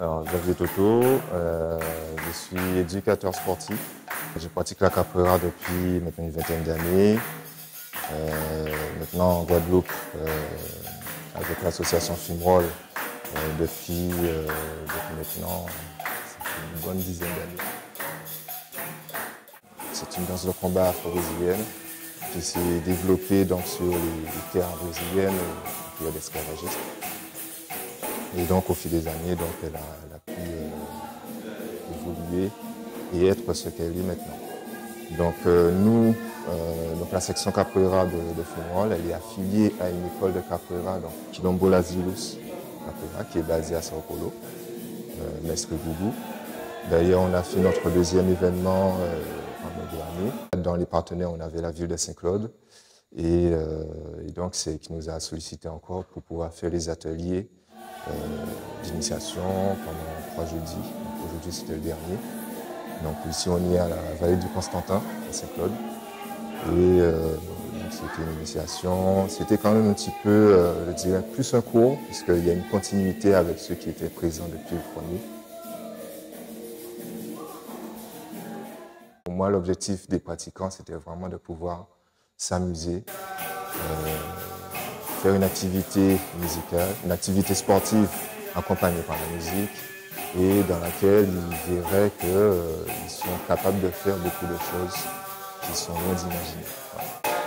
Alors, Toto, euh, je suis éducateur sportif. Je pratique la capoeira depuis maintenant une vingtaine d'années. Euh, maintenant en Guadeloupe, euh, avec l'association Fimroll, euh, depuis, maintenant une bonne dizaine d'années. C'est une danse de combat afro-brésilienne qui s'est développée donc, sur les, terres brésiliennes puis l'esclavagisme. Et donc au fil des années, donc, elle, a, pu euh, évoluer et être ce qu'elle est maintenant. Donc euh, nous, euh, donc la section capoeira de, de elle est affiliée à une école de capoeira, donc Quilombo Lazilus Capoeira, qui est basée à Sao Paulo, euh, Mestre Gougou. D'ailleurs, on a fait notre deuxième événement euh, en mai dernier. Dans les partenaires, on avait la ville de Saint-Claude. Et, et, donc, c'est qui nous a sollicité encore pour pouvoir faire les ateliers d'initiation pendant trois jeudis. Aujourd'hui, c'était le dernier. Donc ici, on est à la vallée du Constantin, à Saint-Claude. Et euh, c'était une initiation. C'était quand même un petit peu, euh, je dirais, plus un cours, puisqu'il y a une continuité avec ceux qui étaient présents depuis le premier. Pour moi, l'objectif des pratiquants, c'était vraiment de pouvoir s'amuser, euh, faire une activité musicale, une activité sportive accompagnée par la musique et dans laquelle ils verraient qu'ils euh, sont capables de faire beaucoup de choses qui sont loin d'imaginer.